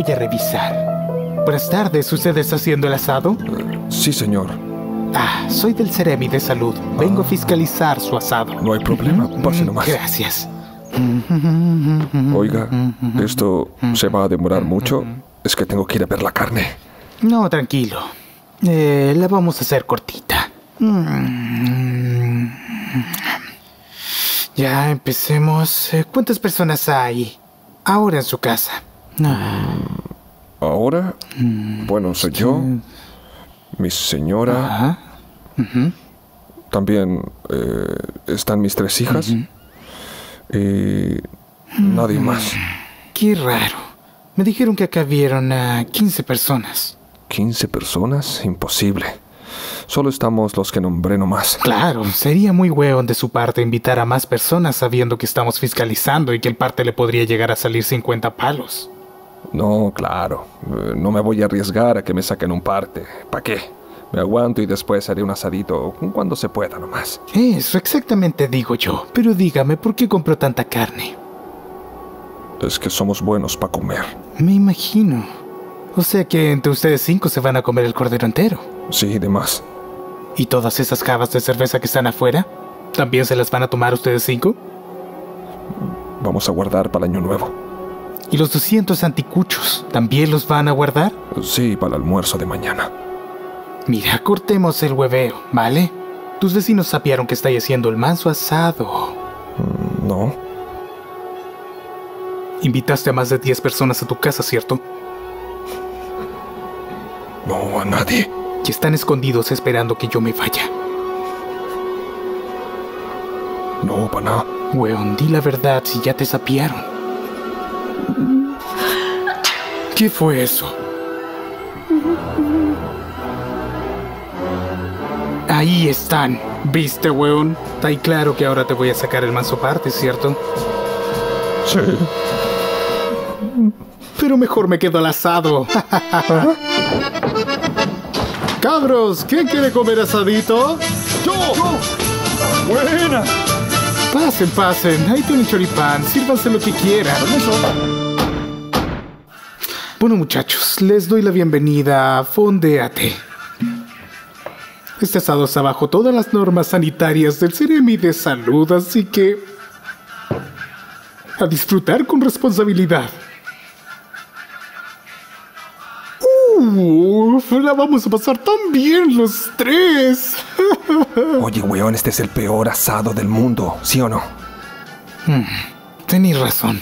voy a revisar. Buenas tardes, ¿usted está haciendo el asado? Sí, señor. Ah, soy del Ceremi de Salud. Vengo a fiscalizar su asado. No hay problema, pase nomás. Gracias. Oiga, esto se va a demorar mucho. Es que tengo que ir a ver la carne. No, tranquilo. Eh, la vamos a hacer cortita. Ya empecemos. Eh, ¿Cuántas personas hay ahora en su casa? Ah, Ahora, bueno, soy yo, mi señora, Ajá. también eh, están mis tres hijas y nadie más. Qué raro. Me dijeron que acá vieron a 15 personas. 15 personas, imposible. Solo estamos los que nombré nomás. Claro, sería muy hueón de su parte invitar a más personas sabiendo que estamos fiscalizando y que el parte le podría llegar a salir 50 palos. No, claro. eh, No me voy a arriesgar a que me saquen un parte. ¿Para qué? Me aguanto y después haré un asadito cuando se pueda nomás. Eso exactamente digo yo. Pero dígame, ¿por qué compró tanta carne? Es que somos buenos para comer. Me imagino. O sea que entre ustedes cinco se van a comer el cordero entero. Sí, de más. ¿Y todas esas cavas de cerveza que están afuera? ¿También se las van a tomar ustedes cinco? Vamos a guardar para el año nuevo. ¿Y los 200 anticuchos también los van a guardar? Sí, para el almuerzo de mañana. Mira, cortemos el hueveo, ¿vale? Tus vecinos sapiaron que estáis haciendo el manso asado. No, Invitaste a más de 10 personas a tu casa, ¿cierto? no a nadie. Y están escondidos esperando que yo me vaya. No, para nada. Weón, di la verdad si ya te sapiaron. ¿Qué fue eso? Ahí están. ¿Viste, weón? Está ahí claro que ahora te voy a sacar el manso parte, ¿cierto? Sí. Pero mejor me quedo al asado. Cabros, ¿quién quiere comer asadito? ¡Yo! ¡Buena! Pasen, pasen. Ahí tienen choripán. Sírvanse lo que quieran. Bueno, muchachos, les doy la bienvenida a Fondeate. Este asado está bajo todas las normas sanitarias del Ceremi de Salud, así que. a disfrutar con responsabilidad. La vamos a pasar tan bien los tres. Oye, weón, este es el peor asado del mundo, ¿sí o no? Tenéis razón.